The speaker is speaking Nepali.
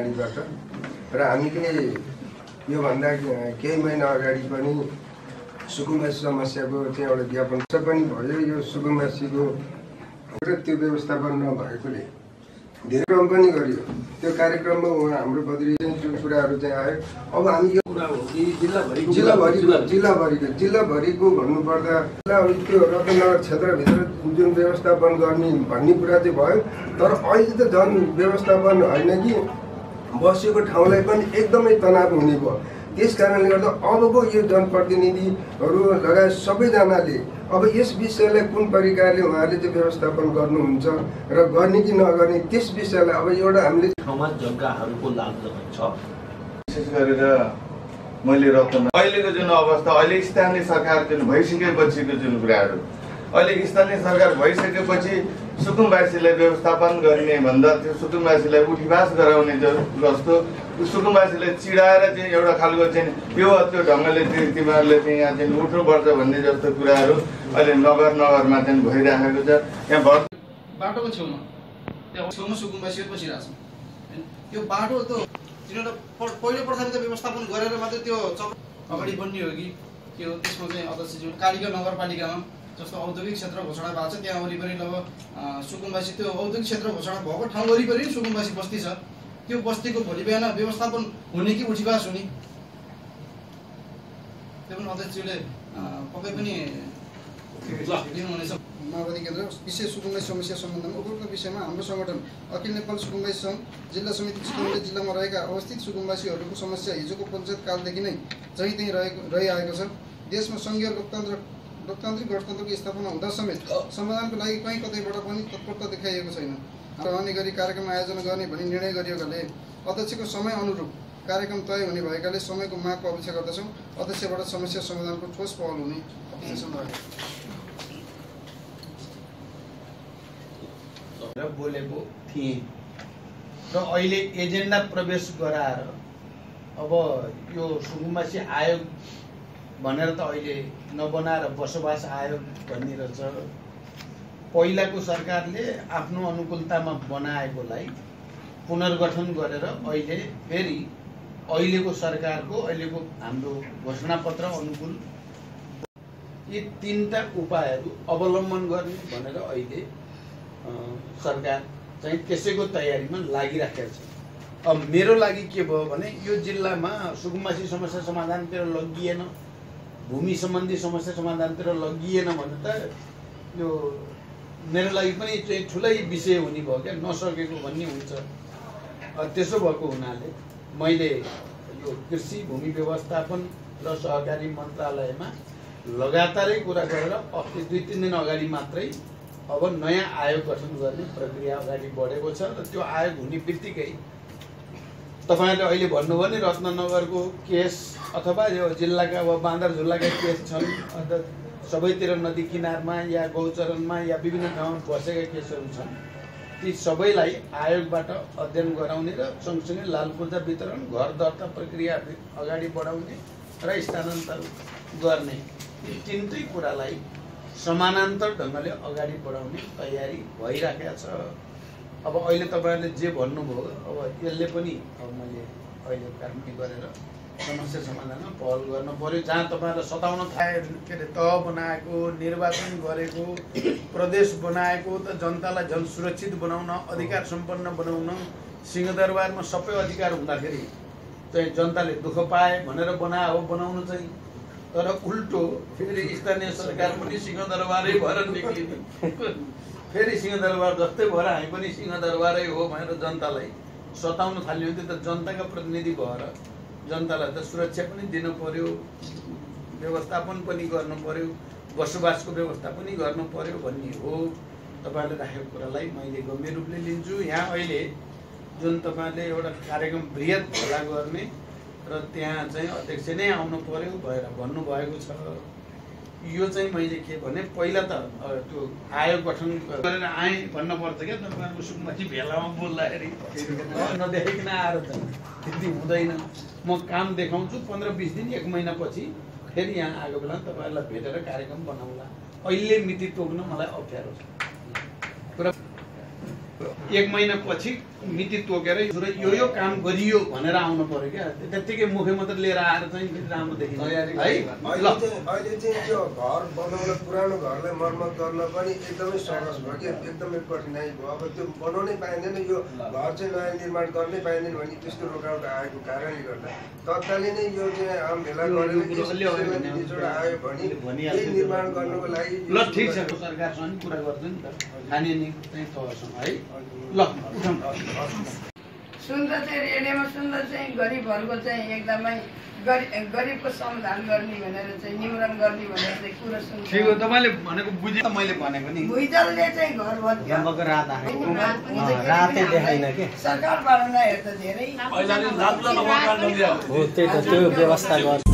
पार्टीबाट र हामीले योभन्दा केही महिना अगाडि पनि सुकुम्बासी समस्याको चाहिँ एउटा ज्ञापन पनि भयो। यो सुकुम्बासीको र त्यो व्यवस्थापन नभएकोले धेरै क्रम पनि गरियो। त्यो कार्यक्रममा उहाँ हाम्रो बद्री चाहिँ जुन कुराहरू चाहिँ आयो। अब हामी यो कुरा हो कि जिल्लाभरिको जिल्लाभरिको जिल्लाभरिको जिल्लाभरिको भन्नुपर्दा जिल्ला त्यो रत्नगर क्षेत्रभित्र जुन व्यवस्थापन गर्ने भन्ने कुरा चाहिँ भयो। तर अहिले त झन् व्यवस्थापन होइन कि बसेको ठाउँलाई पनि एकदमै तनाव हुने भयो। त्यस कारणले गर्दा अबको यो जनप्रतिनिधिहरू लगायत सबैजनाले अब यस विषयलाई कुन प्रकारले उहाँले चाहिँ व्यवस्थापन गर्नुहुन्छ र गर्ने कि नगर्ने त्यस विषयलाई अब एउटा हामीले ठाउँमा जग्गाहरूको लाभ छ। विशेष गरेर मैले रत्न अहिलेको जुन अवस्था अहिले स्थानीय सरकार जुन भइसकेपछिको जुन कुराहरू अहिले स्थानीय सरकार भइसकेपछि सुकुम्बासीलाई व्यवस्थापन गर्ने भन्दा त्यो सुकुम्बासीलाई उठिवास गराउने जस्तो सुकुम्बासीलाई चिडाएर चाहिँ एउटा खालको चाहिँ यो त्यो ढङ्गले चाहिँ तिमीहरूले चाहिँ यहाँ चाहिँ उठ्नुपर्छ भन्ने जस्तो कुराहरू अहिले नगर नगरमा चाहिँ भइराखेको छ। यहाँ भर बाटोको छेउमा। त्यहाँ छेउमा सुकुम्बासीहरू बसिरहेको छ? त्यो बाटो त तिनीहरू पहिलो प्रथम त व्यवस्थापन गरेर मात्रै त्यो अगाडि बढ्ने हो कि? के हो त्यसमा चाहिँ अध्यक्षज्यू कालिका नगरपालिकामा। जस्तो औद्योगिक क्षेत्र घोषणा भएको छ त्यहाँ वरिपरि लगभग अँ, सुकुम्बासी त्यो औद्योगिक क्षेत्र घोषणा भएको ठाउँ वरिपरि सुकुम्बासी बस्ती छ। त्यो बस्तीको भोलि बिहान व्यवस्थापन हुने कि उठिवास हुने? त्यो पनि अध्यक्षज्यूले पक्कै पनि लिनुहुनेछ माओवादी केन्द्र विशेष सुकुम्बाई समस्या सम्बन्धमा उपरोक्त विषयमा हाम्रो सङ्गठन अखिल नेपाल सुकुम्बाई सङ्घ जिल्ला समिति चितवनले जिल्लामा रहेका अवस्थित सुकुम्बासीहरूको समस्या हिजोको पञ्चायत कालदेखि नै जहीँ त्यहीँ रहेको रहिआएको छ। देशमा सङ्घीय लोकतन्त्र लोकतान्त्रिक गणतन्त्रको स्थापना हुँदा समेत समाधानको लागि कहीँ कतैबाट पनि तत्परता देखाइएको छैन। रहने गरी कार्यक्रम आयोजना गर्ने भनी निर्णय गरिएकाले अध्यक्षको समय अनुरूप कार्यक्रम तय हुने भएकाले समयको मागको अपेक्षा गर्दछौँ। अध्यक्षबाट समस्या समाधानको ठोस पहल हुने अपेक्षा बोलेको थिएँ। र अहिले एजेन्डा प्रवेश गराएर अब यो सुकुम्बासी आयोग भनेर त अहिले नबनाएर बसोबास आयोग भन्ने रहेछ। पहिलाको सरकारले आफ्नो अनुकूलतामा बनाएकोलाई पुनर्गठन गरेर अहिले फेरि अहिलेको सरकारको अहिलेको हाम्रो घोषणापत्र अनुकूल यी तिनवटा उपायहरू अवलम्बन गर्ने भनेर अहिले सरकार चाहिँ त्यसैको तयारीमा लागिराखेको छ। अब मेरो लागि के भयो भने यो जिल्लामा सुकुम्बासी समस्या समाधानतिर लगिएन। भूमि सम्बन्धी समस्या समाधानतिर लगिएन भने त यो मेरो लागि पनि चाहिँ ठुलै विषय हुने भयो क्या नसकेको भन्ने हुन्छ। त्यसो भएको हुनाले मैले यो कृषि भूमि व्यवस्थापन र सहकारी मन्त्रालयमा लगातारै कुरा गरेर अस्ति दुई तिन दिन अगाडि मात्रै अब नयाँ आयोग गठन गर्ने प्रक्रिया अगाडि बढेको छ र त्यो आयोग हुने बित्तिकै तपाईँहरूले अहिले भन्नुभयो नि रत्ननगरको केस अथवा यो जिल्लाका अब बाँदर झुल्लाका केस छन् अन्त सबैतिर नदी किनारमा या गौचरणमा या विभिन्न ठाउँमा बसेका केसहरू छन्। ती सबैलाई आयोगबाट अध्ययन गराउने र सँगसँगै लाल पूर्जा वितरण घर दर्ता प्रक्रिया अगाडि बढाउने र स्थानान्तरण गर्ने यी तिनटै कुरालाई समानान्तर ढङ्गले अगाडि बढाउने तयारी भइराखेको छ। अब अहिले तपाईँहरूले जे भन्नुभयो अब यसले पनि अब मैले अहिले कारवाही गरेर समस्या समाधानमा पहल गर्न पर्यो। जहाँ तपाईँहरूलाई सताउन थाहे के अरे तह बनाएको निर्वाचन गरेको प्रदेश बनाएको त जनतालाई झन् सुरक्षित बनाउन अधिकार सम्पन्न बनाउन सिंहदरबारमा सबै अधिकार हुँदाखेरि चाहिँ जनताले दुःख पाए भनेर बनाए हो बनाउनु चाहिँ। तर उल्टो फेरि स्थानीय सरकार पनि सिंहदरबारै भएर निक्लिने। फेरि सिंहदरबार जस्तै भएर हामी पनि सिंहदरबारै हो भनेर जनतालाई सताउन थाल्यो भने त जनताका प्रतिनिधि भएर जनतालाई त सुरक्षा पनि दिनु पर्यो व्यवस्थापन पनि गर्नु पर्यो बसोबासको व्यवस्था पनि गर्नु पर्यो भन्ने हो। तपाईँहरूले राखेको कुरालाई मैले गम्भीर रूपले लिन्छु। यहाँ अहिले जुन तपाईँहरूले एउटा कार्यक्रम बृहत भेला गर्ने र त्यहाँ चाहिँ अध्यक्ष नै आउनु पर्यो भएर भन्नुभएको छ। यो चाहिँ मैले के भने पहिला त त्यो आयोग गठन गरेर आएँ भन्न पर्छ क्या तपाईँहरूको सुकुमाथि भेलामा बोल्दाखेरि। अ, नदेखाइकन आएर त। त्यति हुँदैन। म काम देखाउँछु पन्ध्र बिस दिन एक महिनापछि फेरि यहाँ आएको बेला तपाईँहरूलाई भेटेर कार्यक्रम बनाउँला। अहिले मिति तोक्न मलाई अप्ठ्यारो छ। एक महिनापछि मिति तोकेर यो यो काम गरियो भनेर आउनु पर्यो क्या? त्यत्तिकै मुख्यमन्त्री लिएर आएर चाहिँ राम्रो देखिन्छ। है? अहिले ल। चाहिँ अहिले चाहिँ त्यो घर बनाउन पुरानो घरलाई मर्मत गर्न पनि एकदमै सहज भयो कि? एकदमै कठिनाइ भयो। अब त्यो बनाउनै पाइँदैन। यो घर चाहिँ नयाँ निर्माण गर्नै पाइँदैन भने त्यस्तो रोकावट आएको कारणले गर्दा। तत्कालीन नै यो चाहिँ आम भेला गरेर आयो भने निर्माण गर्नको लागि ल ठिक छ। सरकारसँग कुरा गर्छु नि त। खाने नि चाहिँ तहसँग है? ल उठाउँ सुन्दा चाहिँ रेडियोमा सुन्दा चाहिँ गरिबहरूको चाहिँ एकदमै गरी गरिबको समाधान गर्ने भनेर चाहिँ निवारण गर्ने भनेर चाहिँ कुरो ठिक हो सुन्छ तपाईँले भनेको बुझे। मैले भनेको नि। भुइँचालोले चाहिँ घर रातै देखाइन के? सरकारबाट नै हेर्दा धेरै। हो त्यही त त्यो व्यवस्था गर्छ